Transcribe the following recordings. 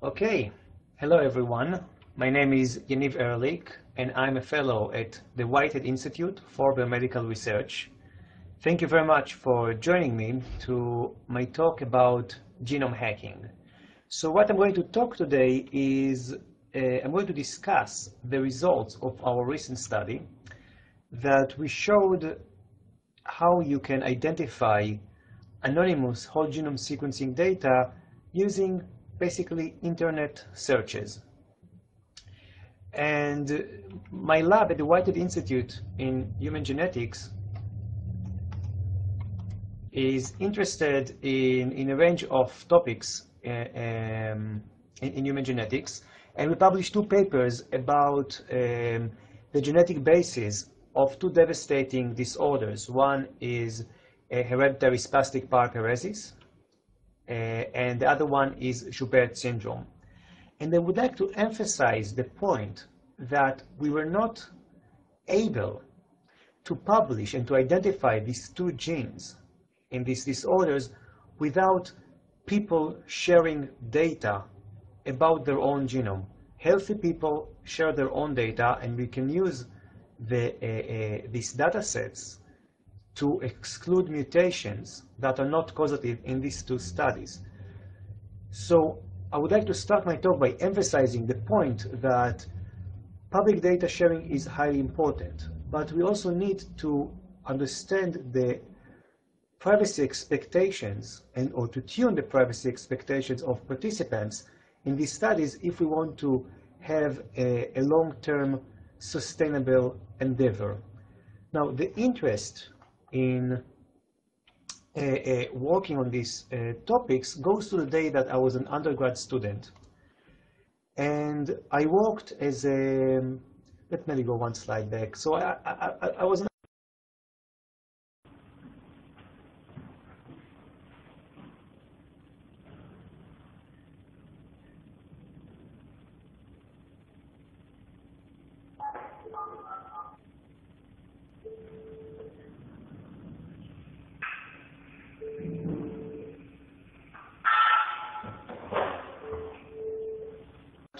Okay, hello everyone. My name is Yaniv Erlich, and I'm a fellow at the Whitehead Institute for Biomedical Research. Thank you very much for joining me to my talk about genome hacking. So what I'm going to talk today is uh, I'm going to discuss the results of our recent study that we showed how you can identify anonymous whole genome sequencing data using basically internet searches. And my lab at the Whitehead Institute in Human Genetics is interested in, in a range of topics uh, um, in, in, human genetics. And we published two papers about um, the genetic basis of two devastating disorders. One is hereditary spastic paraparesis, uh, and the other one is Joubert syndrome. And I would like to emphasize the point that we were not able to publish and to identify these two genes in these disorders without people sharing data about their own genome. Healthy people share their own data, and we can use the, uh, uh, these data sets to exclude mutations that are not causative in these two studies. So I would like to start my talk by emphasizing the point that public data sharing is highly important, but we also need to understand the privacy expectations and or to tune the privacy expectations of participants in these studies if we want to have a, a long-term sustainable endeavor. Now, the interest in uh, uh, working on these uh, topics goes to the day that I was an undergrad student. And I worked as a, let me go one slide back. So I, I, I was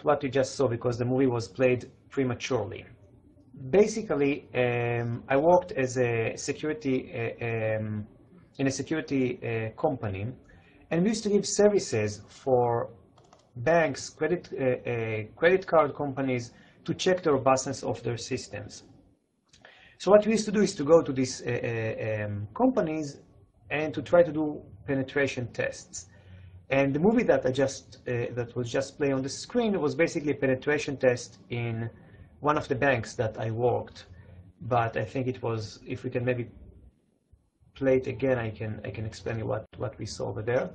what you just saw because the movie was played prematurely. Basically, um, I worked as a security uh, um, in a security uh, company, and we used to give services for banks, credit uh, uh credit card companies to check the robustness of their systems. So what we used to do is to go to these uh, uh, um, companies and to try to do penetration tests. And the movie that I just uh, that was just playing on the screen was basically a penetration test in one of the banks that I worked. But I think it was if we can maybe play it again, I can I can explain you what what we saw over there.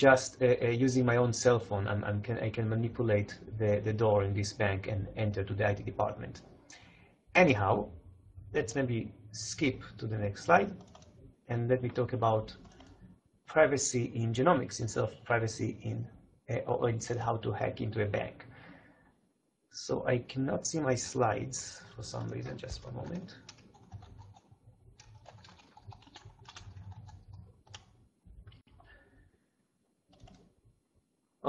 Just uh, uh, using my own cell phone, I'm, I'm can, I can manipulate the, the door in this bank and enter to the IT department. Anyhow, let's maybe skip to the next slide and let me talk about privacy in genomics instead of privacy in, uh, or instead how to hack into a bank. So I cannot see my slides for some reason, just one moment.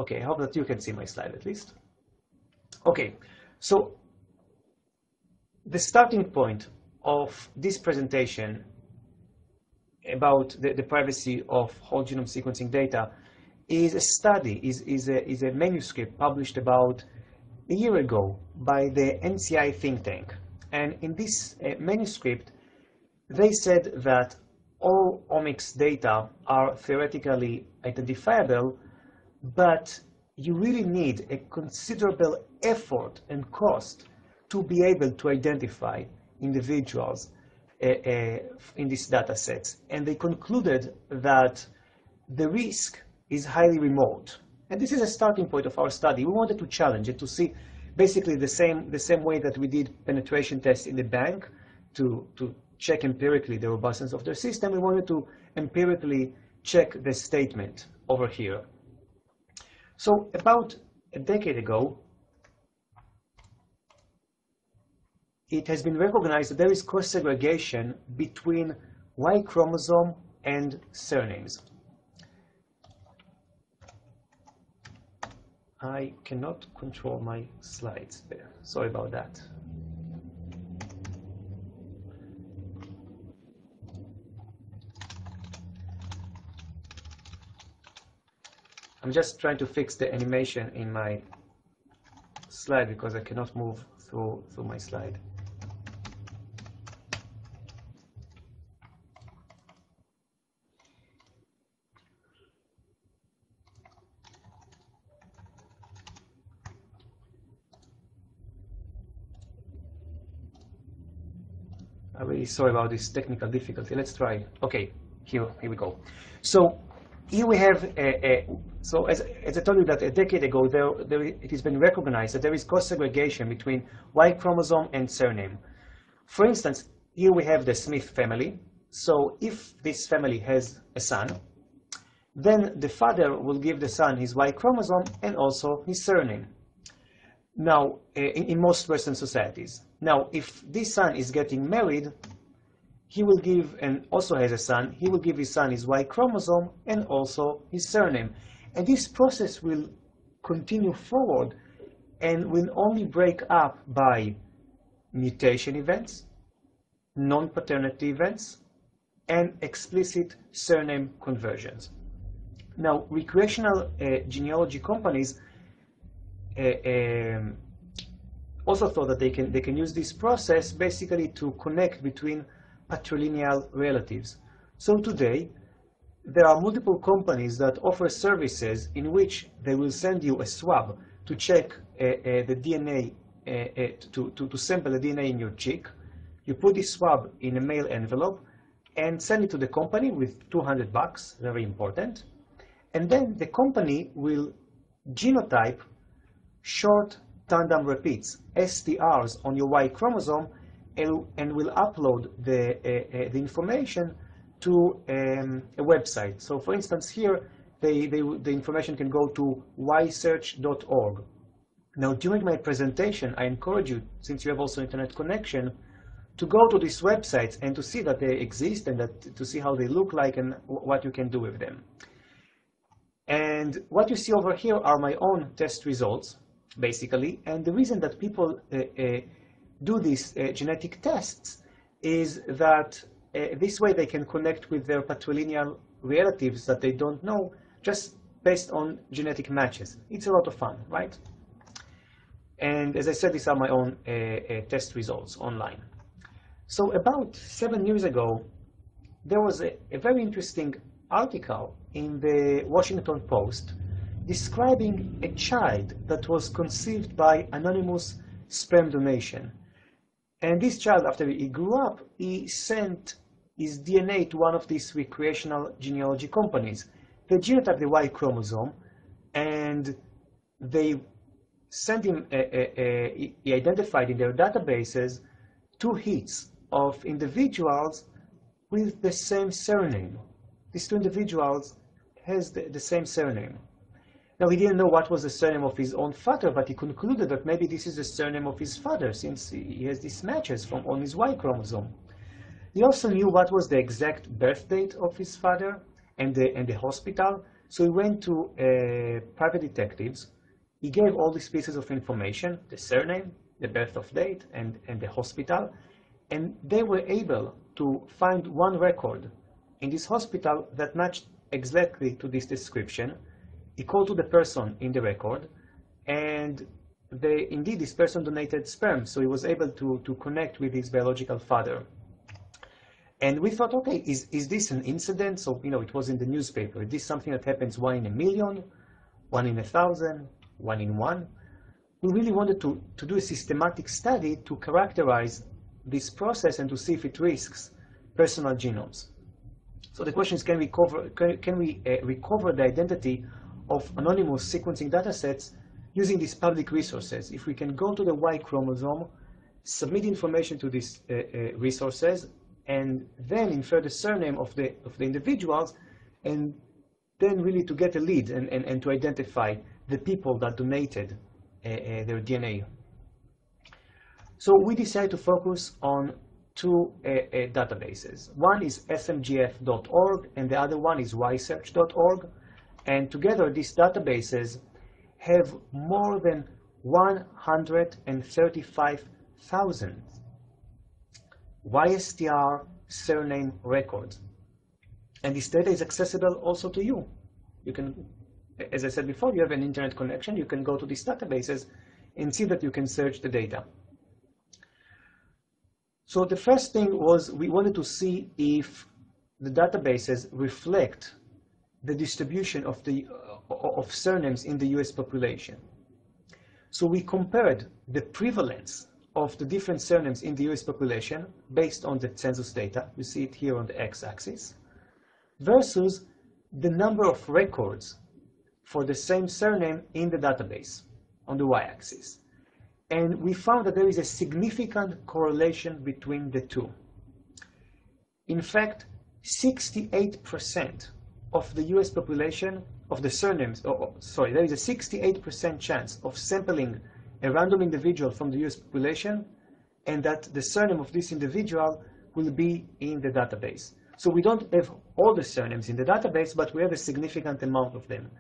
Okay, I hope that you can see my slide at least. Okay, so the starting point of this presentation about the, the privacy of whole genome sequencing data is a study, is, is, a, is a manuscript published about a year ago by the NCI think tank. And in this uh, manuscript, they said that all omics data are theoretically identifiable but you really need a considerable effort and cost to be able to identify individuals uh, uh, in these data sets. And they concluded that the risk is highly remote. And this is a starting point of our study. We wanted to challenge it to see basically the same, the same way that we did penetration tests in the bank to, to check empirically the robustness of their system. We wanted to empirically check the statement over here. So about a decade ago, it has been recognized that there is cross-segregation between Y chromosome and surnames. I cannot control my slides there. Sorry about that. I'm just trying to fix the animation in my slide because I cannot move through, through my slide. I'm really sorry about this technical difficulty. Let's try. Okay, here, here we go. So here we have, a, a, so as, as I told you that a decade ago, there, there, it has been recognized that there is cross-segregation between Y chromosome and surname. For instance, here we have the Smith family. So if this family has a son, then the father will give the son his Y chromosome and also his surname. Now, eh, in, in most Western societies. Now, if this son is getting married, he will give, and also has a son, he will give his son his Y chromosome and also his surname. And this process will continue forward and will only break up by mutation events, non-paternity events, and explicit surname conversions. Now, recreational uh, genealogy companies uh, um, also thought that they can, they can use this process basically to connect between patrilineal relatives. So today, there are multiple companies that offer services in which they will send you a swab to check uh, uh, the DNA, uh, uh, to, to, to sample the DNA in your cheek. You put this swab in a mail envelope and send it to the company with 200 bucks, very important. And then the company will genotype short tandem repeats, STRs, on your Y chromosome and, will upload the, uh, uh, the information to um, a website. So for instance, here, they, they, the information can go to ysearch.org. Now, during my presentation, I encourage you, since you have also internet connection, to go to these websites and to see that they exist and that, to see how they look like and what you can do with them. And what you see over here are my own test results, basically. And the reason that people uh, uh, do these uh, genetic tests is that uh, this way they can connect with their patrilineal relatives that they don't know just based on genetic matches. It's a lot of fun, right? And as I said, these are my own uh, uh, test results online. So about seven years ago, there was a, a very interesting article in the Washington Post describing a child that was conceived by anonymous sperm donation. And this child, after he grew up, he sent his DNA to one of these recreational genealogy companies. They genotyped the Y chromosome, and they sent him, a, a, a, he identified in their databases two hits of individuals with the same surname. These two individuals has the, the same surname. Now, he didn't know what was the surname of his own father, but he concluded that maybe this is the surname of his father, since he has these matches from on his Y chromosome. He also knew what was the exact birth date of his father and the, and the hospital, so he went to uh, private detectives. He gave all these pieces of information, the surname, the birth of date, and, and the hospital, and they were able to find one record in this hospital that matched exactly to this description, he called to the person in the record, and they, indeed this person donated sperm, so he was able to, to connect with his biological father. And we thought, okay, is, is this an incident? So, you know, it was in the newspaper. Is this something that happens one in a million, one in a thousand, one in one? We really wanted to, to do a systematic study to characterize this process and to see if it risks personal genomes. So the question is, can we, cover, can, can we uh, recover the identity of anonymous sequencing datasets using these public resources. If we can go to the Y chromosome submit information to these uh, uh, resources, and then infer the surname of the, of the individuals, and then really to get a lead and, and, and to identify the people that donated uh, uh their DNA. So we decided to focus on two uh, uh, databases. One is smgf.org and the other one is ysearch.org. And together these databases have more than 135,000 YSTR surname records. And this data is accessible also to you. You can, as I said before, you have an internet connection, you can go to these databases and see that you can search the data. So the first thing was we wanted to see if the databases reflect the distribution of, the, uh, of surnames in the US population. So we compared the prevalence of the different surnames in the US population based on the census data, you see it here on the x-axis, versus the number of records for the same surname in the database on the y-axis. And we found that there is a significant correlation between the two. In fact, 68% of the US population of the surnames, oh, oh sorry, there is a 68% chance of sampling a random individual from the US population and that the surname of this individual will be in the database. So we don't have all the surnames in the database, but we have a significant amount of them.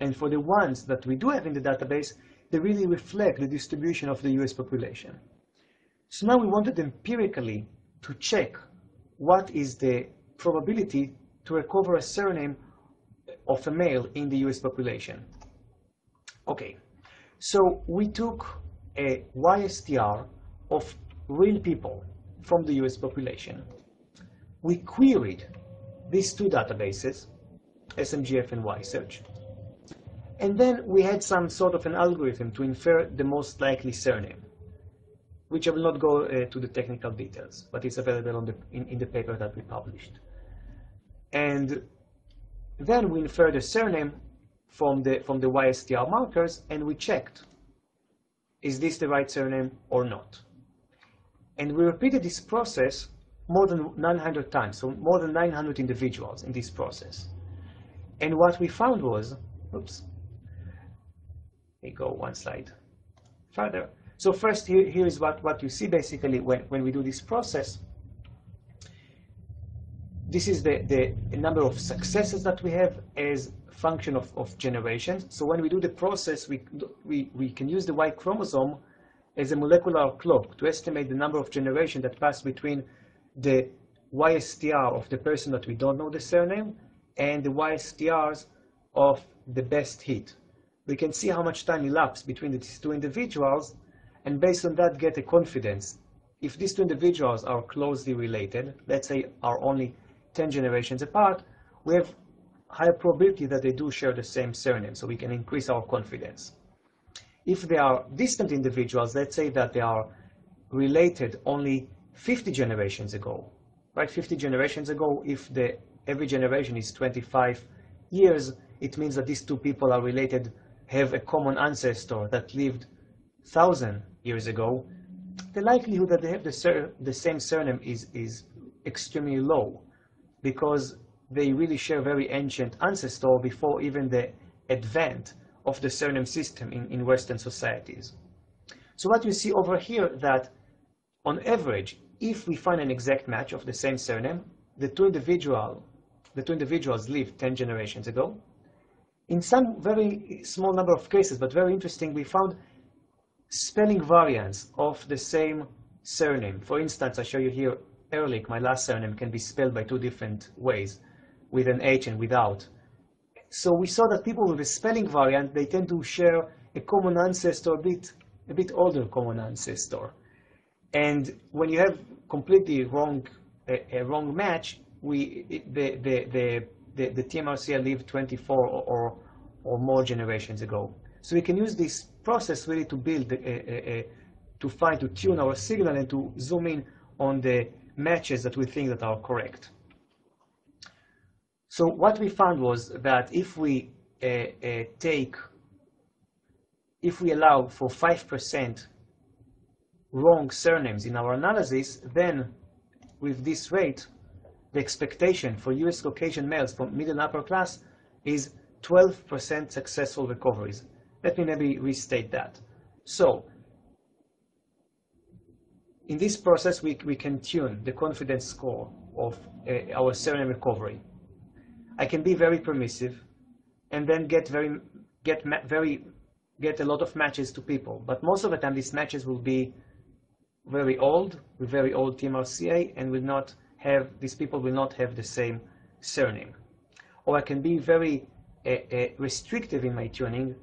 And for the ones that we do have in the database, they really reflect the distribution of the US population. So now we wanted empirically to check what is the probability to recover a surname of a male in the US population. Okay, so we took a YSTR of real people from the US population. We queried these two databases, SMGF and YSearch. And then we had some sort of an algorithm to infer the most likely surname, which I will not go uh, to the technical details, but it's available the, in, in the paper that we published. And then we infer the surname from the, from the YSTR markers, and we checked, is this the right surname or not? And we repeated this process more than 900 times, so more than 900 individuals in this process. And what we found was, oops, let me go one slide further. So first, here, here is what, what you see basically when, when we do this process this is the, the number of successes that we have as function of, of generations. So when we do the process, we, we, we can use the Y chromosome as a molecular clock to estimate the number of generations that pass between the YSTR of the person that we don't know the surname and the YSTRs of the best hit. We can see how much time elapsed between these two individuals and based on that get a confidence. If these two individuals are closely related, let's say are only 10 generations apart, we have higher probability that they do share the same surname, so we can increase our confidence. If they are distant individuals, let's say that they are related only 50 generations ago, right? 50 generations ago, if the every generation is 25 years, it means that these two people are related, have a common ancestor that lived 1,000 years ago. The likelihood that they have the, the same surname is, is extremely low because they really share very ancient ancestor before even the advent of the surname system in, in Western societies. So what you see over here that on average, if we find an exact match of the same surname, the two individual, the two individuals lived 10 generations ago. In some very small number of cases, but very interesting, we found spelling variants of the same surname. For instance, I show you here Ehrlich, my last surname, can be spelled by two different ways, with an H and without. So we saw that people with a spelling variant, they tend to share a common ancestor, a bit, a bit older common ancestor. And when you have completely wrong, a, a wrong match, we, the, the, the, the, the lived 24 or, or, or, more generations ago. So we can use this process really to build, a, a, a, to find, to tune our signal and to zoom in on the matches that we think that are correct. So what we found was that if we uh, uh, take, if we allow for 5% wrong surnames in our analysis, then with this rate, the expectation for US Caucasian males from middle and upper class is 12% successful recoveries. Let me maybe restate that. So, in this process, we, we can tune the confidence score of uh, our surname recovery. I can be very permissive and then get very get very get a lot of matches to people. But most of the time, these matches will be very old, with very old TMRCA, and will not have these people will not have the same surname. Or I can be very uh, uh, restrictive in my tuning,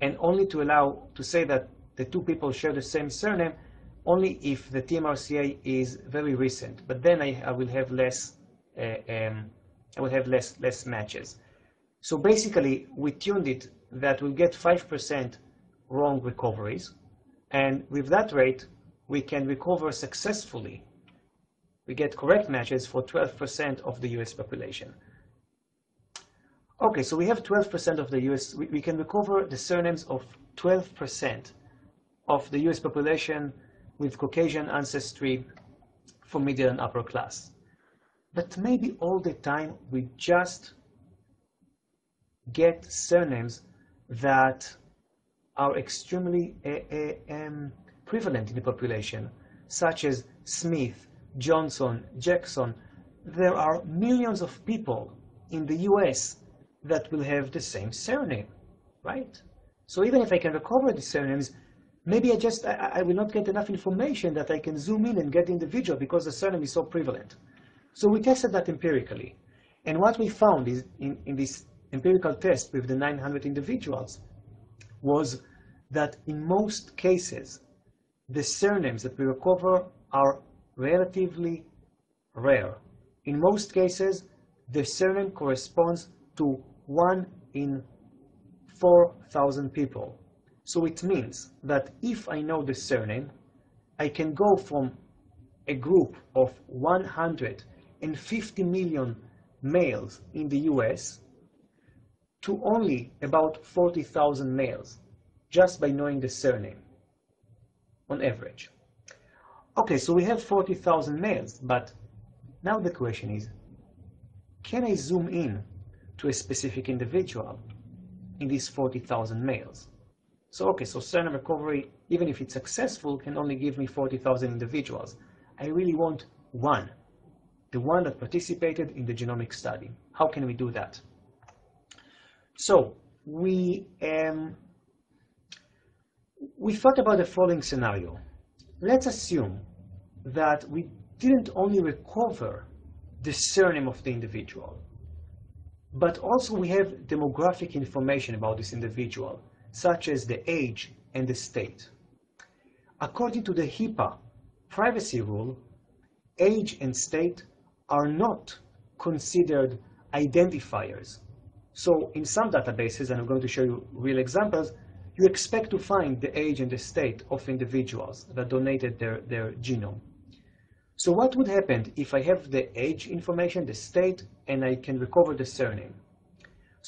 and only to allow to say that the two people share the same surname, only if the TMRCA is very recent. But then I, I will have less uh, um, I will have less, less matches. So basically, we tuned it that we'll get 5% wrong recoveries. And with that rate, we can recover successfully. We get correct matches for 12% of the US population. Okay, so we have 12% of the US, we, we, can recover the surnames of 12% of the US population with Caucasian ancestry for middle and upper class but maybe all the time we just get surnames that are extremely uh, uh, um, prevalent in the population, such as Smith, Johnson, Jackson. There are millions of people in the US that will have the same surname, right? So even if I can recover the surnames, maybe I just I, I will not get enough information that I can zoom in and get individual because the surname is so prevalent. So we tested that empirically. And what we found is in, in this empirical test with the 900 individuals was that in most cases, the surnames that we recover are relatively rare. In most cases, the surname corresponds to one in 4,000 people. So it means that if I know the surname, I can go from a group of 100 and 50 million males in the US to only about 40,000 males just by knowing the surname on average. Okay, so we have 40,000 males, but now the question is, can I zoom in to a specific individual in these 40,000 males? So, okay, so surname recovery, even if it's successful, can only give me 40,000 individuals. I really want one the one that participated in the genomic study. How can we do that? So we um, we thought about the following scenario. Let's assume that we didn't only recover the surname of the individual, but also we have demographic information about this individual, such as the age and the state. According to the HIPAA privacy rule, age and state are not considered identifiers. So in some databases, and I'm going to show you real examples, you expect to find the age and the state of individuals that donated their, their genome. So what would happen if I have the age information, the state, and I can recover the surname?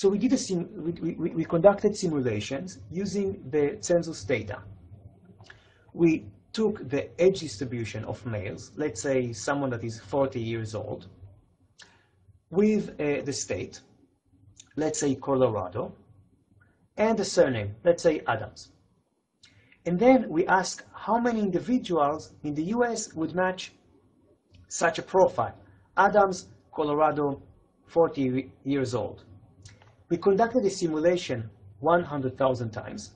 So we did a sim we, we, we conducted simulations using the census data. We took the age distribution of males, let's say someone that is 40 years old, with uh, the state, let's say Colorado, and the surname, let's say Adams. And then we ask how many individuals in the US would match such a profile. Adams, Colorado, 40 years old. We conducted a simulation 100,000 times,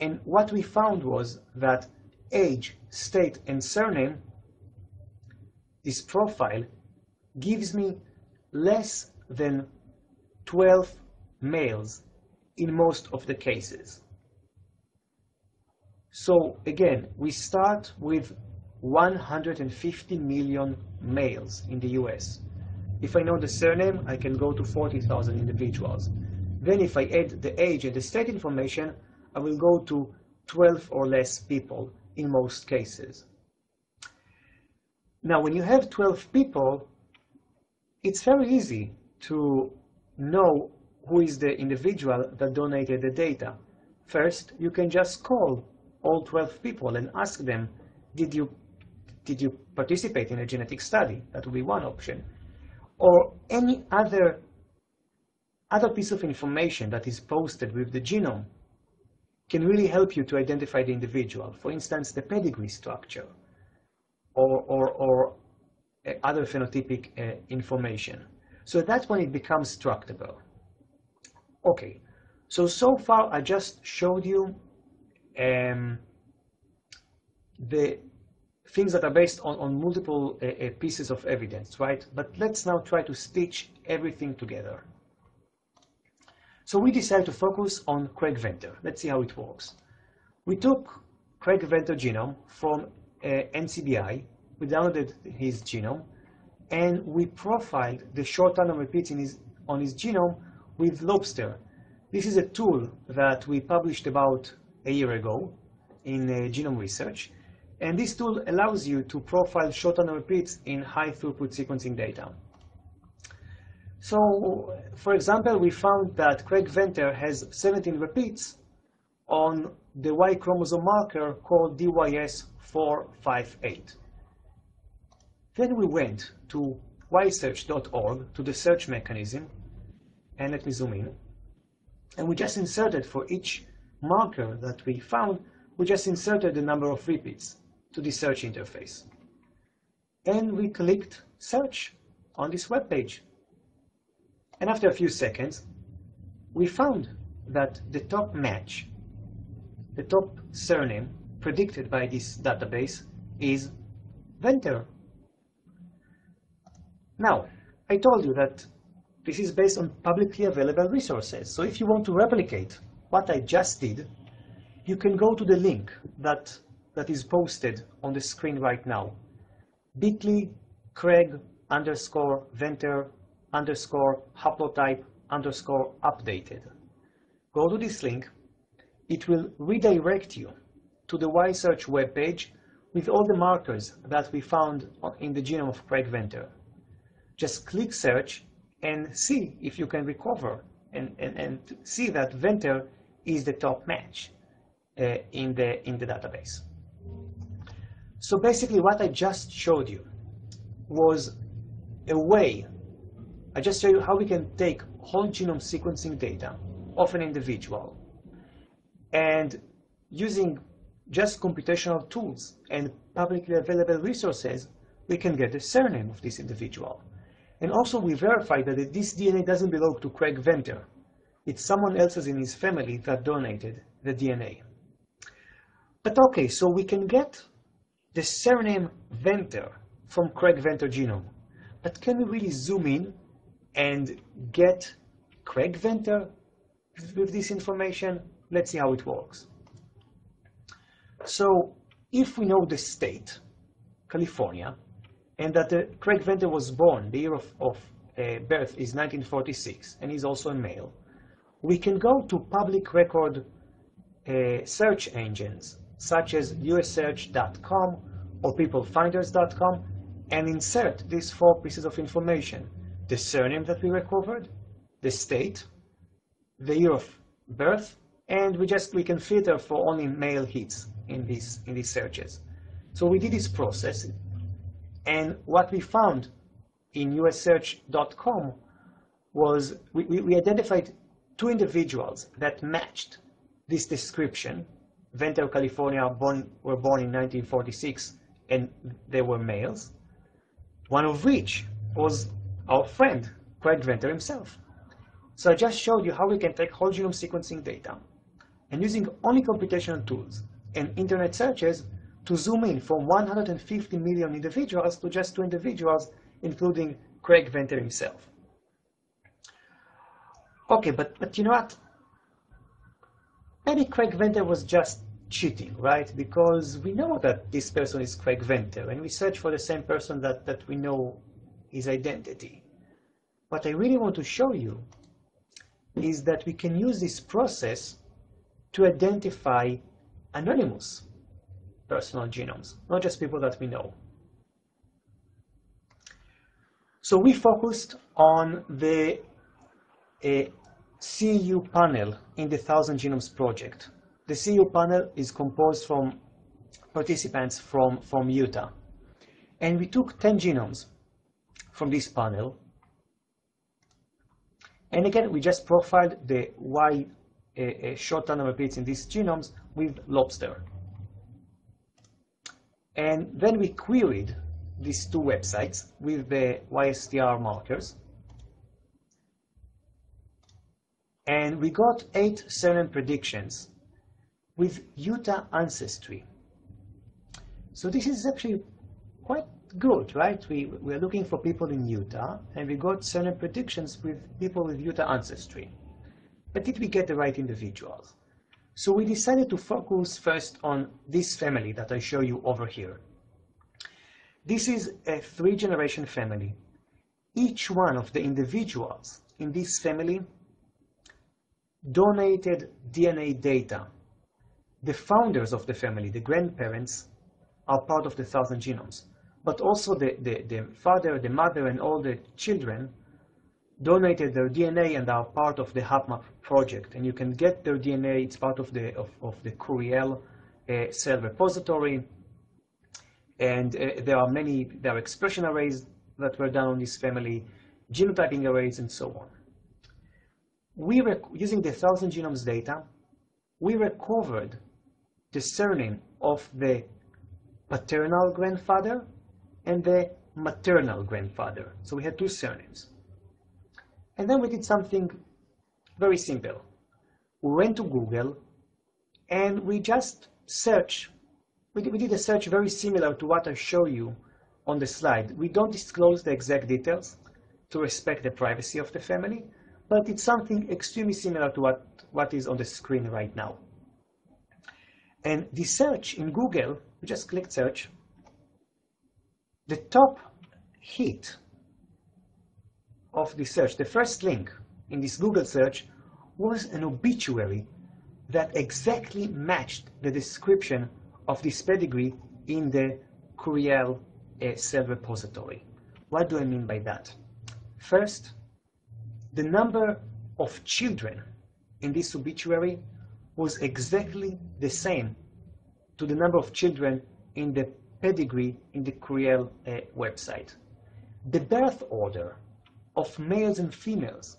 and what we found was that age, state, and surname, this profile gives me less than 12 males in most of the cases. So again, we start with 150 million males in the US. If I know the surname, I can go to 40,000 individuals. Then if I add the age and the state information, I will go to 12 or less people in most cases. Now, when you have 12 people, it's very easy to know who is the individual that donated the data. First, you can just call all 12 people and ask them, did you, did you participate in a genetic study? That would be one option. Or any other, other piece of information that is posted with the genome can really help you to identify the individual. For instance, the pedigree structure or, or, or uh, other phenotypic uh, information. So that's when it becomes tractable. Okay, so so far I just showed you um, the things that are based on, on multiple uh, uh, pieces of evidence, right? But let's now try to stitch everything together. So we decided to focus on Craig Venter. Let's see how it works. We took Craig Venter genome from uh, NCBI, we downloaded his genome, and we profiled the short random repeats in his, on his genome with Lobster. This is a tool that we published about a year ago in uh, genome research. And this tool allows you to profile short random repeats in high throughput sequencing data. So, for example, we found that Craig Venter has 17 repeats on the Y chromosome marker called DYS458. Then we went to ysearch.org, to the search mechanism, and let me zoom in. And we just inserted for each marker that we found, we just inserted the number of repeats to the search interface. And we clicked search on this web page. And after a few seconds, we found that the top match, the top surname predicted by this database is Venter. Now, I told you that this is based on publicly available resources. So if you want to replicate what I just did, you can go to the link that, that is posted on the screen right now. bit.ly Craig underscore Venter underscore haplotype underscore updated. Go to this link. It will redirect you to the YSearch webpage with all the markers that we found in the genome of Craig Venter. Just click search and see if you can recover and, and, and see that Venter is the top match uh, in, the, in the database. So basically what I just showed you was a way I just show you how we can take whole genome sequencing data of an individual and using just computational tools and publicly available resources, we can get the surname of this individual. And also we verify that this DNA doesn't belong to Craig Venter. It's someone else's in his family that donated the DNA. But okay, so we can get the surname Venter from Craig Venter genome. But can we really zoom in and get Craig Venter with this information. Let's see how it works. So if we know the state, California, and that uh, Craig Venter was born, the year of, of uh, birth is 1946, and he's also a male, we can go to public record uh, search engines, such as ussearch.com or peoplefinders.com, and insert these four pieces of information the surname that we recovered, the state, the year of birth, and we just we can filter for only male hits in these in these searches. So we did this process, and what we found in ussearch.com was we, we identified two individuals that matched this description. Venter, California, born, were born in 1946, and they were males. One of which was our friend, Craig Venter himself. So I just showed you how we can take whole genome sequencing data and using only computational tools and internet searches to zoom in from 150 million individuals to just two individuals, including Craig Venter himself. Okay, but, but you know what? Maybe Craig Venter was just cheating, right? Because we know that this person is Craig Venter, and we search for the same person that, that we know his identity. What I really want to show you is that we can use this process to identify anonymous personal genomes, not just people that we know. So we focused on the uh, CEU panel in the Thousand Genomes project. The CEU panel is composed from participants from, from Utah. And we took 10 genomes from this panel. And again, we just profiled the Y uh, short tandem repeats in these genomes with lobster. And then we queried these two websites with the YSTR markers. And we got eight certain predictions with Utah ancestry. So this is actually quite good, right? We, we're looking for people in Utah, and we got certain predictions with people with Utah ancestry. But did we get the right individuals? So we decided to focus first on this family that I show you over here. This is a three-generation family. Each one of the individuals in this family donated DNA data. The founders of the family, the grandparents, are part of the thousand genomes. But also the, the, the father, the mother, and all the children donated their DNA and are part of the HapMap project. And you can get their DNA, it's part of the, of, of the Curiel uh, cell repository. And uh, there are many, there are expression arrays that were done on this family, genotyping arrays, and so on. We using the thousand genomes data, we recovered the surname of the paternal grandfather and the maternal grandfather. So we had two surnames. And then we did something very simple. We went to Google and we just search. We did, we did a search very similar to what I show you on the slide. We don't disclose the exact details to respect the privacy of the family, but it's something extremely similar to what, what is on the screen right now. And the search in Google, we just clicked search, the top hit of the search, the first link in this Google search was an obituary that exactly matched the description of this pedigree in the Curiel uh, cell repository. What do I mean by that? First, the number of children in this obituary was exactly the same to the number of children in the pedigree in the Curiel uh, website. The birth order of males and females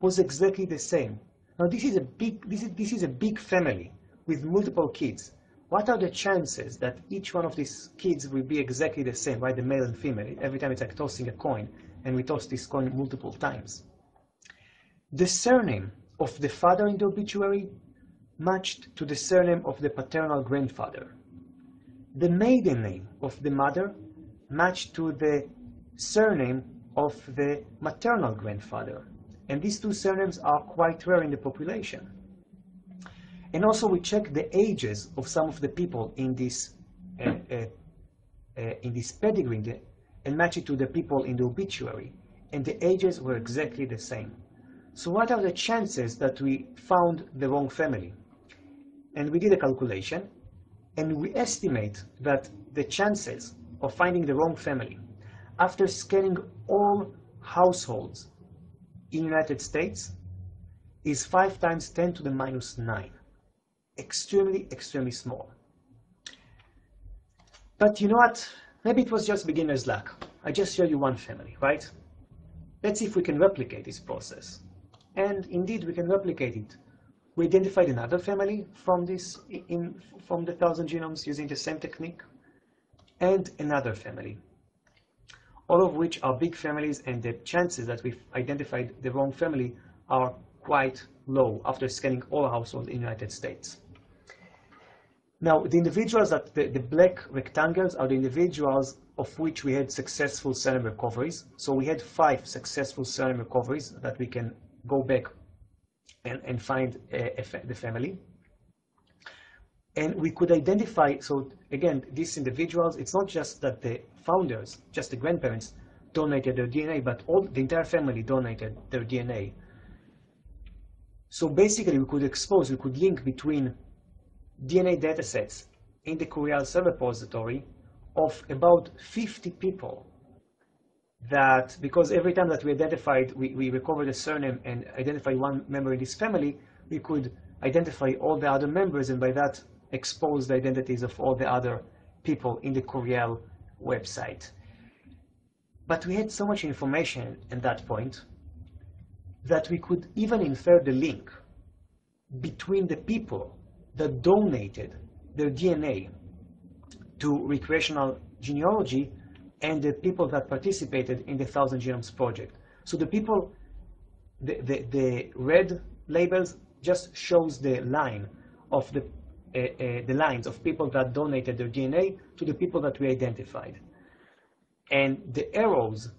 was exactly the same. Now this is a big this is this is a big family with multiple kids. What are the chances that each one of these kids will be exactly the same, right? The male and female. Every time it's like tossing a coin, and we toss this coin multiple times. The surname of the father in the obituary matched to the surname of the paternal grandfather. The maiden name of the mother matched to the surname of the maternal grandfather. And these two surnames are quite rare in the population. And also we check the ages of some of the people in this, uh, uh, uh, in this pedigree and match it to the people in the obituary. And the ages were exactly the same. So what are the chances that we found the wrong family? And we did a calculation and we estimate that the chances of finding the wrong family after scanning all households in United States is 5 times 10 to the minus 9. Extremely, extremely small. But you know what? Maybe it was just beginner's luck. I just showed you one family, right? Let's see if we can replicate this process. And indeed, we can replicate it we identified another family from this in from the thousand genomes using the same technique, and another family. All of which are big families, and the chances that we've identified the wrong family are quite low after scanning all households in the United States. Now, the individuals that the, the black rectangles are the individuals of which we had successful surname recoveries. So we had five successful surname recoveries that we can go back and, and find a, a, the family. And we could identify, so again, these individuals, it's not just that the founders, just the grandparents, donated their DNA, but all the entire family donated their DNA. So basically, we could expose, we could link between DNA datasets in the Curiel cell repository of about 50 people that because every time that we identified, we, we recovered a surname and identified one member in this family, we could identify all the other members and by that expose the identities of all the other people in the Coriell website. But we had so much information at that point that we could even infer the link between the people that donated their DNA to recreational genealogy and the people that participated in the Thousand Genomes Project. So the people, the, the, the red labels just shows the line of the, uh, uh, the lines of people that donated their DNA to the people that we identified. And the arrows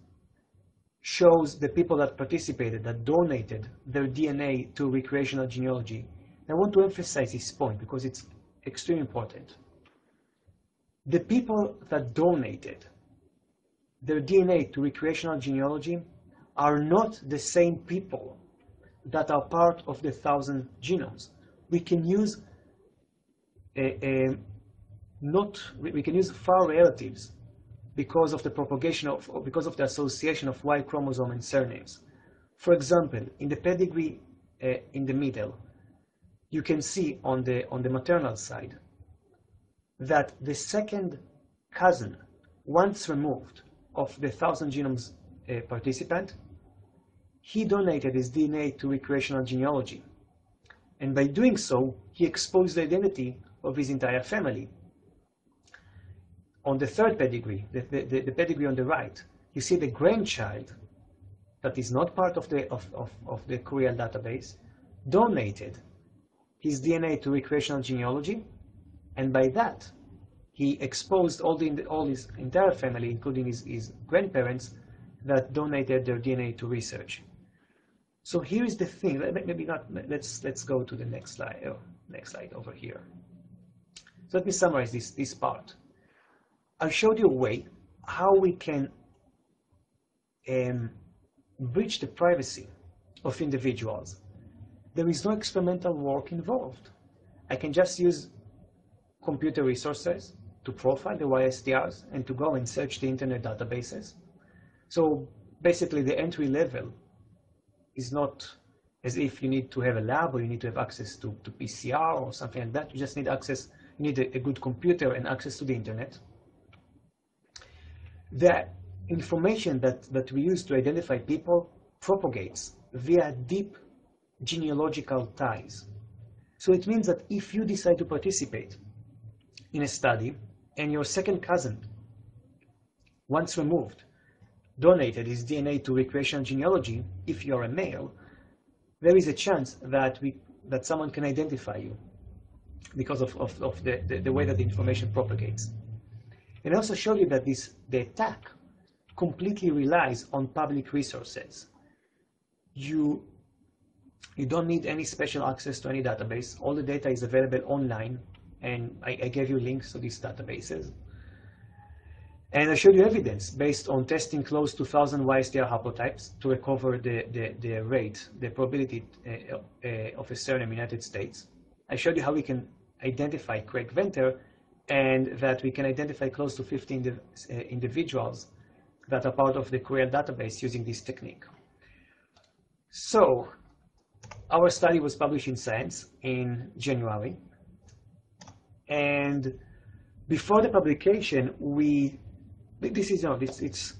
shows the people that participated, that donated their DNA to recreational genealogy. I want to emphasize this point because it's extremely important. The people that donated their DNA to recreational genealogy are not the same people that are part of the thousand genomes. We can use a, a not we can use far relatives because of the propagation of because of the association of Y chromosome and surnames. For example, in the pedigree uh, in the middle, you can see on the on the maternal side that the second cousin, once removed of the thousand genomes uh, participant, he donated his DNA to recreational genealogy. And by doing so, he exposed the identity of his entire family. On the third pedigree, the, the, the pedigree on the right, you see the grandchild that is not part of the, of, of, of the Coriell database, donated his DNA to recreational genealogy, and by that, he exposed all, the, all his entire family, including his, his grandparents, that donated their DNA to research. So here is the thing. Maybe not. Let's let's go to the next slide. Oh, next slide over here. So let me summarize this this part. I showed you a way how we can um, breach the privacy of individuals. There is no experimental work involved. I can just use computer resources to profile the YSTRs and to go and search the internet databases. So basically the entry level is not as if you need to have a lab or you need to have access to, to PCR or something like that. You just need access, you need a, a good computer and access to the internet. The information that, that we use to identify people propagates via deep genealogical ties. So it means that if you decide to participate in a study and your second cousin, once removed, donated his DNA to recreational genealogy, if you're a male, there is a chance that we that someone can identify you because of, of, of the, the, the, way that the information propagates. And I also showed you that this the attack completely relies on public resources. You you don't need any special access to any database. All the data is available online, and I, I gave you links to these databases. And I showed you evidence based on testing close to 1,000 YSTR haplotypes to recover the, the, the rate, the probability uh, uh, of a surname in the United States. I showed you how we can identify Craig Venter and that we can identify close to 50 indiv uh, individuals that are part of the Coriell database using this technique. So our study was published in Science in January. And before the publication, we this is you know it's it's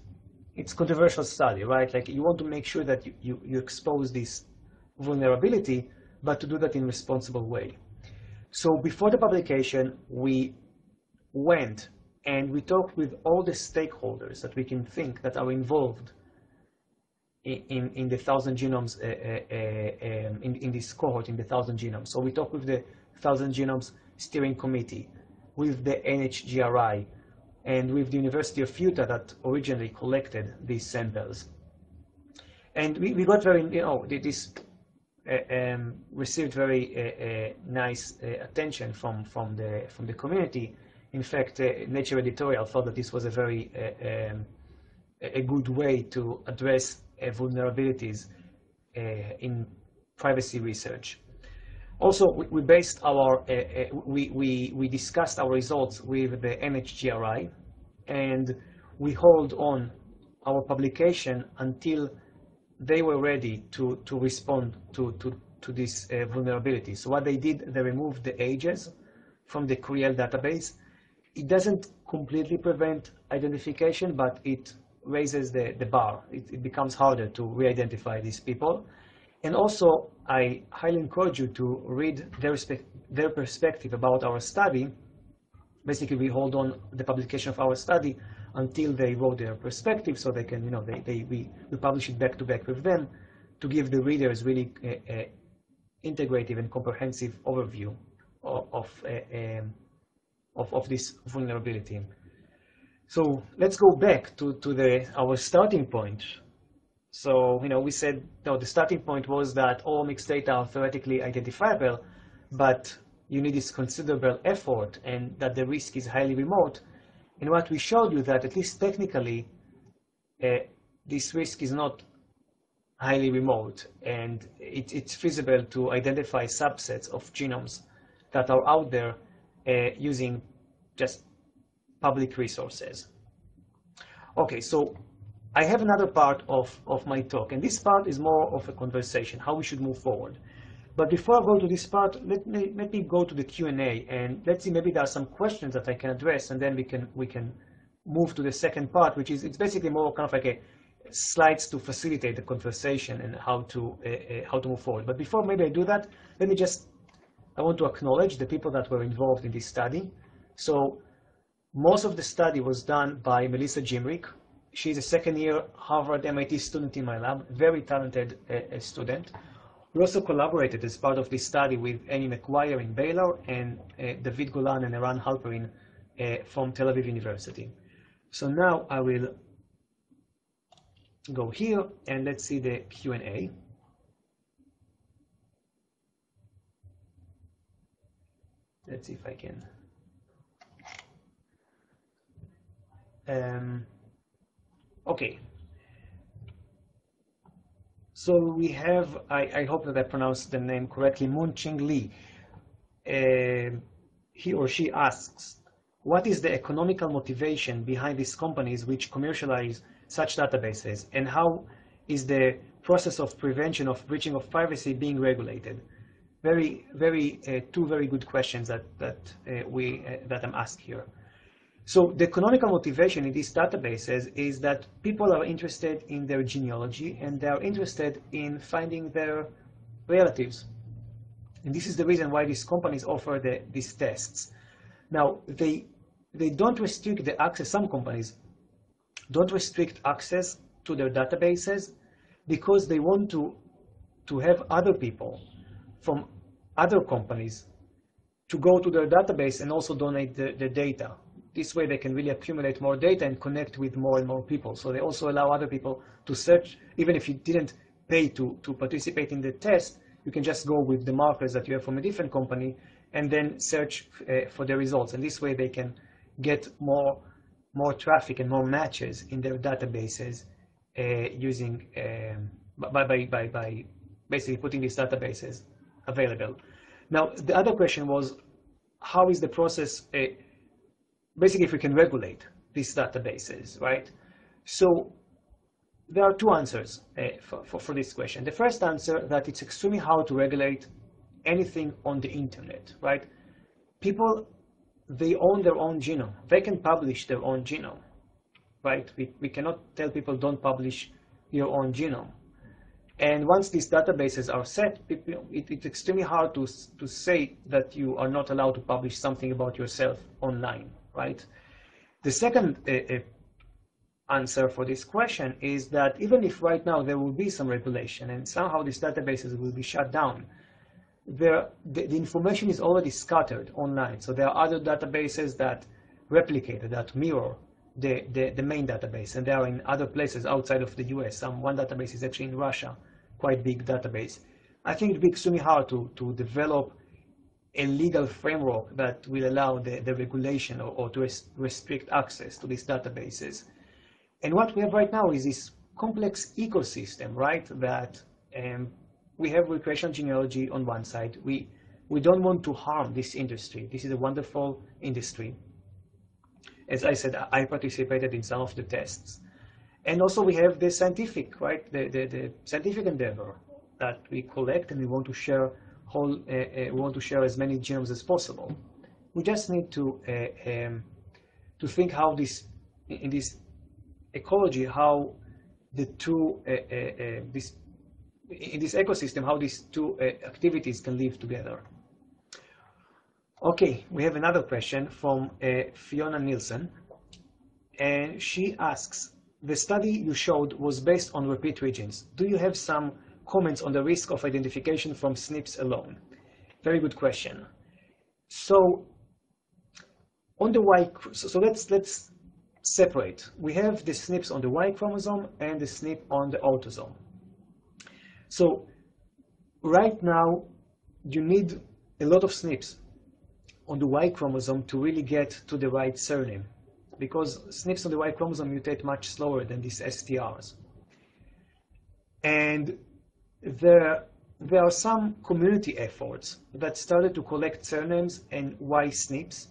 it's controversial study, right? Like you want to make sure that you, you, you expose this vulnerability, but to do that in responsible way. So before the publication, we went and we talked with all the stakeholders that we can think that are involved in, in, in the thousand genomes, uh, uh, uh, um, in, in this cohort, in the thousand genomes. So we talked with the thousand genomes steering committee, with the NHGRI, and with the University of Utah that originally collected these samples. And we, we got very, you know, this uh, um, received very uh, uh, nice uh, attention from, from, the, from the community. In fact, uh, Nature Editorial thought that this was a very uh, um, a good way to address vulnerabilities in privacy research. Also, we, we based our, uh, uh, we, we, we discussed our results with the NHGRI, and we hold on our publication until they were ready to, to respond to, to, to this uh, vulnerability. So what they did, they removed the ages from the Curiel database. It doesn't completely prevent identification, but it raises the, the bar. It, it becomes harder to re-identify these people. And also, I highly encourage you to read their, their perspective about our study. Basically, we hold on the publication of our study until they wrote their perspective, so they can, you know, they, they, we, we publish it back to back with them to give the readers really a, a integrative and comprehensive overview of, of, um, of, of this vulnerability. So let's go back to, to the, our starting point. So, you know, we said no, the starting point was that all mixed data are theoretically identifiable, but you need this considerable effort and that the risk is highly remote. And what we showed you that at least technically, uh, this risk is not highly remote and it, it's feasible to identify subsets of genomes that are out there uh, using just public resources. Okay, so I have another part of, of my talk, and this part is more of a conversation, how we should move forward. But before I go to this part, let me, let me go to the Q&A, and let's see, maybe there are some questions that I can address, and then we can, we can move to the second part, which is, it's basically more kind of like a slides to facilitate the conversation and how to, uh, uh, how to move forward. But before maybe I do that, let me just, I want to acknowledge the people that were involved in this study. So most of the study was done by Melissa Jimrick. She's a second year Harvard MIT student in my lab, very talented uh, student. We also collaborated as part of this study with Annie McGuire in Baylor and uh, David Golan and Eran Halperin uh, from Tel Aviv University. So now I will go here and let's see the Q&A. Let's see if I can. Um, okay. So we have, I, I, hope that I pronounced the name correctly, Moon Ching Lee. Uh, he or she asks, what is the economical motivation behind these companies which commercialize such databases and how is the process of prevention of breaching of privacy being regulated? Very, very, uh, two very good questions that, that, uh, we, uh, that I'm asked here. So the economical motivation in these databases is that people are interested in their genealogy and they are interested in finding their relatives. And this is the reason why these companies offer the, these tests. Now, they, they don't restrict the access, some companies don't restrict access to their databases because they want to, to have other people from other companies to go to their database and also donate the, the data. This way they can really accumulate more data and connect with more and more people. So they also allow other people to search, even if you didn't pay to, to participate in the test, you can just go with the markers that you have from a different company and then search uh, for the results. And this way they can get more more traffic and more matches in their databases uh, using um, by, by, by, by basically putting these databases available. Now, the other question was, how is the process, uh, basically if we can regulate these databases, right? So there are two answers uh, for, for, for, this question. The first answer, that it's extremely hard to regulate anything on the internet, right? People they own their own genome. They can publish their own genome, right? We, we cannot tell people don't publish your own genome. And once these databases are set, it, it, it's extremely hard to, to say that you are not allowed to publish something about yourself online, right? The second uh, uh, answer for this question is that even if right now there will be some regulation and somehow these databases will be shut down, there, the, the, information is already scattered online. So there are other databases that replicate, that mirror the, the, the, main database, and they are in other places outside of the US. Some, one database is actually in Russia, quite big database. I think it would be extremely hard to, to develop a legal framework that will allow the, the regulation or, or to res restrict access to these databases. And what we have right now is this complex ecosystem, right, that um, we have recreational genealogy on one side. We, we don't want to harm this industry. This is a wonderful industry. As I said, I participated in some of the tests. And also we have the scientific, right, the, the, the scientific endeavor that we collect and we want to share whole, uh, uh, we want to share as many genomes as possible. we just need to uh, um, to think how this in this ecology how the two this in this ecosystem how these two activities can live together. Okay, we have another question from Fiona Nielsen, and she asks, the study you showed was based on repeat regions. Do you have some comments on the risk of identification from SNPs alone? Very good question. So on the Y, so, let's let's separate. We have the SNPs on the Y chromosome and the SNP on the autosome. So right now, you need a lot of SNPs on the Y chromosome to really get to the right surname because SNPs on the Y chromosome mutate much slower than these STRs. And there, there are some community efforts that started to collect surnames and Y SNPs.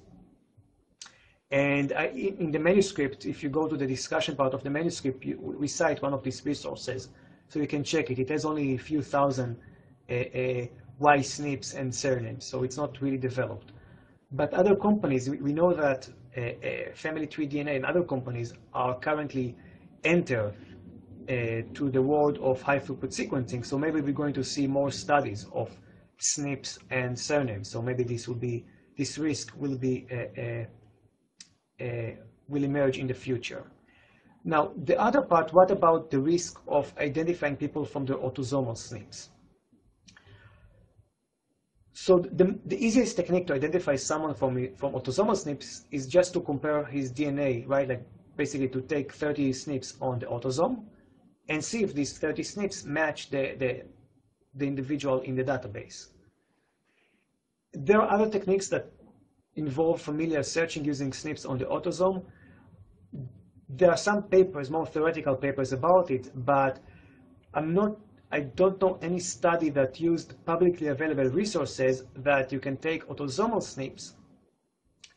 And I, in the manuscript, if you go to the discussion part of the manuscript, you, we cite one of these resources, so you can check it. It has only a few thousand uh, uh, Y SNPs and surnames, so it's not really developed. But other companies, we know that uh, Family Tree DNA and other companies are currently enter Uh, to the world of high throughput sequencing. So maybe we're going to see more studies of SNPs and surnames. So maybe this will be this risk will be uh, uh, will emerge in the future. Now, the other part, what about the risk of identifying people from their autosomal SNPs? So the, the easiest technique to identify someone from, from autosomal SNPs is just to compare his DNA, right? Like basically to take 30 SNPs on the autosome and see if these 30 SNPs match the, the, the individual in the database. There are other techniques that involve familiar searching using SNPs on the autosome. There are some papers, more theoretical papers about it, but I'm not I don't know any study that used publicly available resources that you can take autosomal SNPs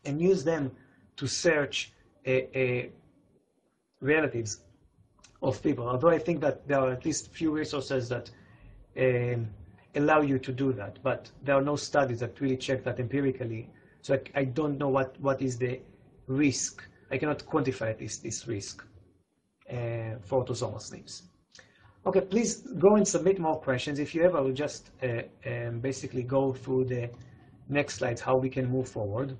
and use them to search a, a relatives of people. Although I think that there are at least few resources that um, allow you to do that, but there are no studies that really check that empirically. So I, I don't know what, what is the risk. I cannot quantify this, this risk uh, for autosomal SNPs. Okay, please go and submit more questions. If you have, will just uh, um, basically go through the next slides, how we can move forward.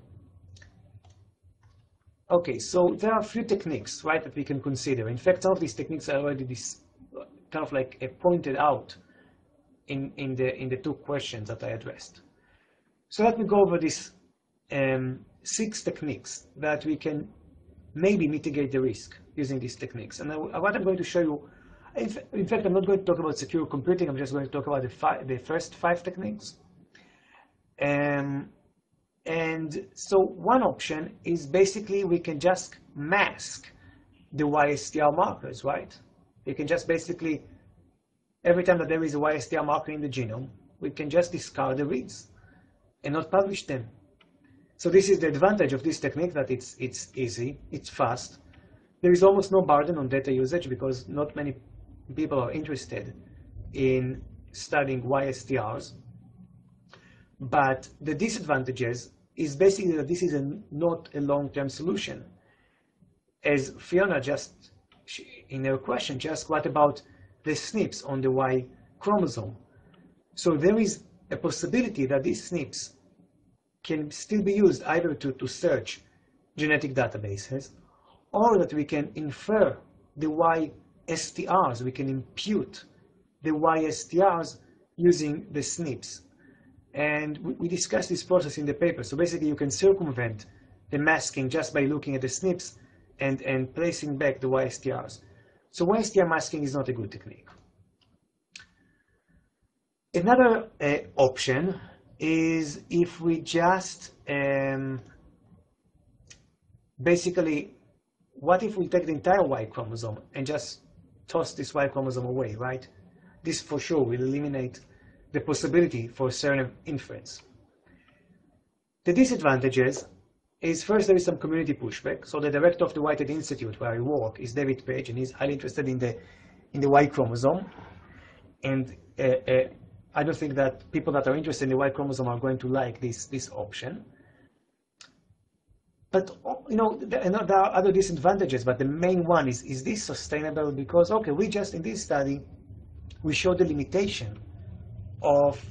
Okay, so there are a few techniques, right, that we can consider. In fact, some of these techniques are already this, kind of like uh, pointed out in, in, the, in the two questions that I addressed. So let me go over these um, six techniques that we can maybe mitigate the risk using these techniques. And I, what I'm going to show you in fact, I'm not going to talk about secure computing. I'm just going to talk about the, the first five techniques. Um, and so one option is basically we can just mask the YSTR markers, right? We can just basically, every time that there is a YSTR marker in the genome, we can just discard the reads and not publish them. So this is the advantage of this technique that it's, it's easy, it's fast. There is almost no burden on data usage because not many people are interested in studying YSTRs. But the disadvantages is basically that this is a, not a long-term solution. As Fiona just, in her question, just what about the SNPs on the Y chromosome? So there is a possibility that these SNPs can still be used either to, to search genetic databases or that we can infer the Y STRs, we can impute the Y STRs using the SNPs. And we, discussed this process in the paper. So basically you can circumvent the masking just by looking at the SNPs and, and placing back the YSTRs. So YSTR masking is not a good technique. Another uh, option is if we just um, basically, what if we take the entire Y chromosome and just toss this Y chromosome away, right? This for sure will eliminate the possibility for surname inference. The disadvantages is first there is some community pushback. So the director of the Whitehead Institute where I work is David Page and he's highly interested in the in the Y chromosome. And uh, uh, I don't think that people that are interested in the Y chromosome are going to like this, this option. but you know, there are other disadvantages, but the main one is, is this sustainable? Because, okay, we just, in this study, we show the limitation of,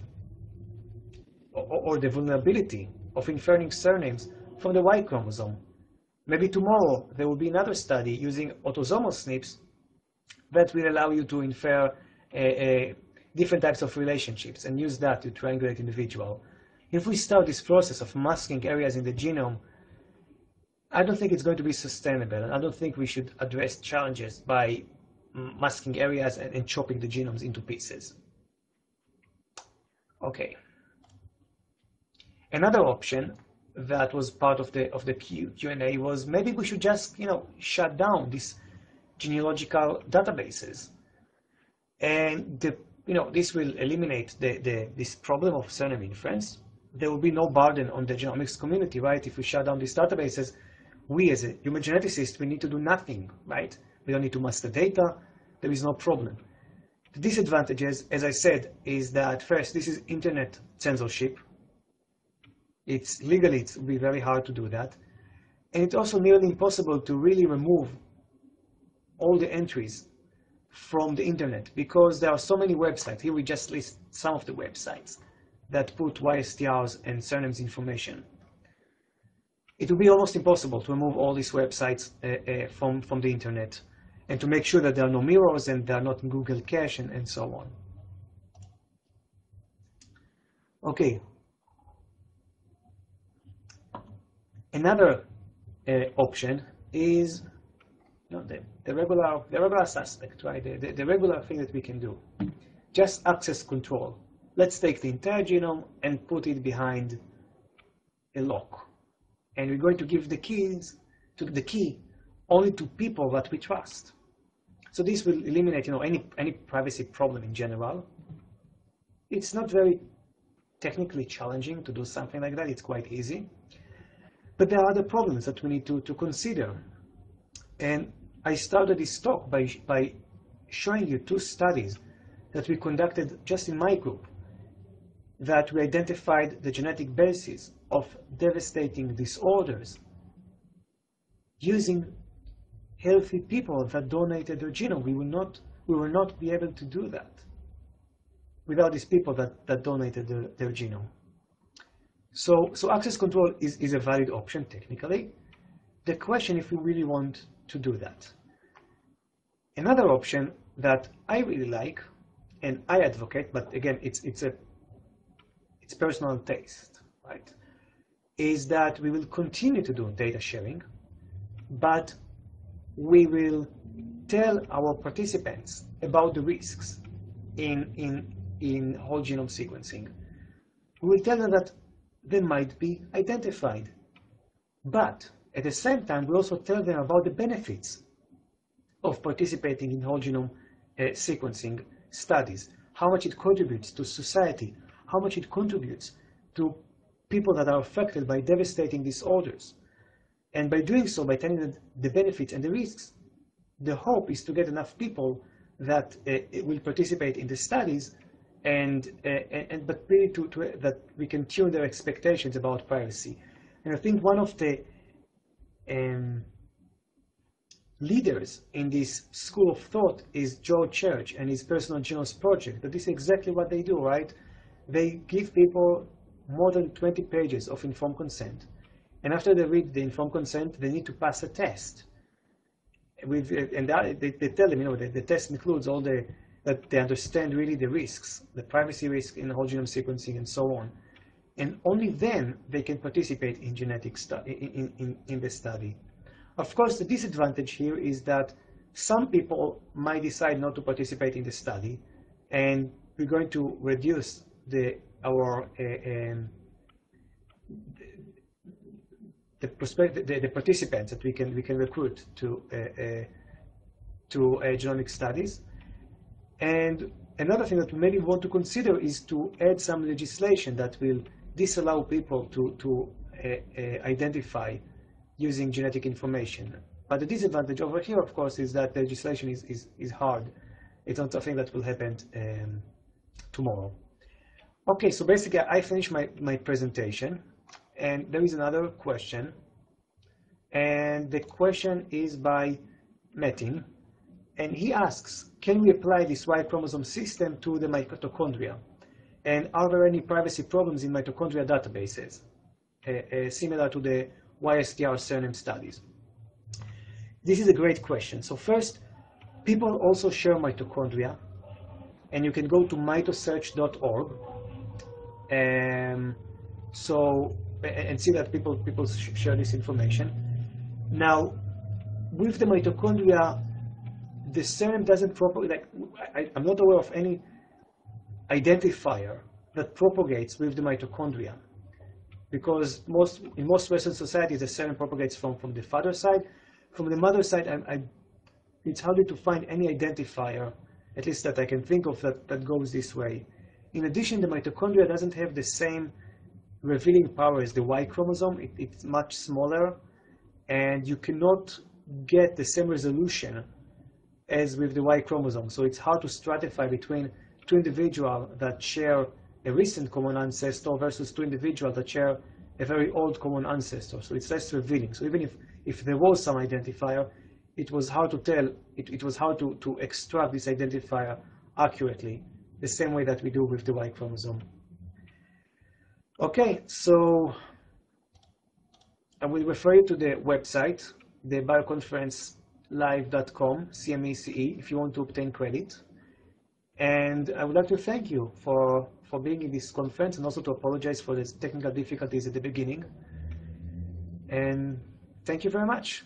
or, or the vulnerability of inferring surnames from the Y chromosome. Maybe tomorrow there will be another study using autosomal SNPs that will allow you to infer uh, uh, different types of relationships and use that to triangulate individual. If we start this process of masking areas in the genome, I don't think it's going to be sustainable. And I don't think we should address challenges by masking areas and, and chopping the genomes into pieces. Okay. Another option that was part of the of the Q&A was maybe we should just you know shut down these genealogical databases, and the you know this will eliminate the, the this problem of surname inference. There will be no burden on the genomics community, right? If we shut down these databases, we as a human geneticist we need to do nothing, right? We don't need to master data. There is no problem. The disadvantages, as I said, is that first this is internet censorship it's legally it will be very hard to do that. And it's also nearly impossible to really remove all the entries from the internet because there are so many websites. Here we just list some of the websites that put YSTRs and surnames information. It would be almost impossible to remove all these websites uh, uh, from, from the internet and to make sure that there are no mirrors and they are not in Google Cache and, and so on. Okay, Another uh, option is you the, the, regular, the regular suspect, right? The, the, the regular thing that we can do. Just access control. Let's take the entire genome and put it behind a lock. And we're going to give the keys to the key only to people that we trust. So this will eliminate, you know, any any privacy problem in general. It's not very technically challenging to do something like that. It's quite easy. But there are other problems that we need to, to consider. And I started this talk by, by showing you two studies that we conducted just in my group that we identified the genetic basis of devastating disorders using healthy people that donated their genome. We will not, we will not be able to do that without these people that, that donated their, their genome. So, so access control is, is a valid option technically. The question if we really want to do that. Another option that I really like and I advocate, but again, it's, it's, a, it's personal taste, right? Is that we will continue to do data sharing, but we will tell our participants about the risks in, in, in whole genome sequencing. We will tell them that they might be identified. But at the same time, we also tell them about the benefits of participating in whole genome uh, sequencing studies, how much it contributes to society, how much it contributes to people that are affected by devastating disorders. And by doing so, by telling the benefits and the risks, the hope is to get enough people that uh, will participate in the studies and, uh, and but really to, to, that we can tune their expectations about privacy. And I think one of the um, leaders in this school of thought is Joe Church and his Personal Genomes Project. That is exactly what they do, right? They give people more than 20 pages of informed consent. And after they read the informed consent, they need to pass a test. With, and that, they, they, tell them, you know, the, the test includes all the that they understand really the risks, the privacy risk in whole genome sequencing and so on. And only then they can participate in genetic study, in, in, in the study. Of course, the disadvantage here is that some people might decide not to participate in the study, and we're going to reduce the our uh, um, the, the, the, participants that we can we can recruit to uh, uh, to genomic studies. And another thing that we maybe want to consider is to add some legislation that will disallow people to, to uh, identify using genetic information. But the disadvantage over here, of course, is that legislation is, is, is hard. It's not something that will happen um, tomorrow. Okay, so basically I finished my, my presentation and there is another question And the question is by Metin. And he asks, can we apply this Y chromosome system to the mitochondria? And are there any privacy problems in mitochondria databases, uh, uh, similar to the YSTR surname studies? This is a great question. So first, people also share mitochondria, and you can go to mitosearch.org um, so and see that people people share this information. Now, with the mitochondria, the serum doesn't properly like I, I'm not aware of any identifier that propagates with the mitochondria because most in most Western societies the serum propagates from from the father side. From the mother side, I, I, it's harder to find any identifier, at least that I can think of, that, that goes this way. In addition, the mitochondria doesn't have the same revealing power is the Y chromosome. It, it's much smaller, and you cannot get the same resolution as with the Y chromosome. So it's hard to stratify between two individuals that share a recent common ancestor versus two individuals that share a very old common ancestor. So it's less revealing. So even if, if there was some identifier, it was hard to tell, it, it was hard to, to extract this identifier accurately, the same way that we do with the Y chromosome. Okay, so I will refer you to the website, the bioconferencelive.com, CMECE, if you want to obtain credit. And I would like to thank you for, for being in this conference and also to apologize for the technical difficulties at the beginning. And thank you very much.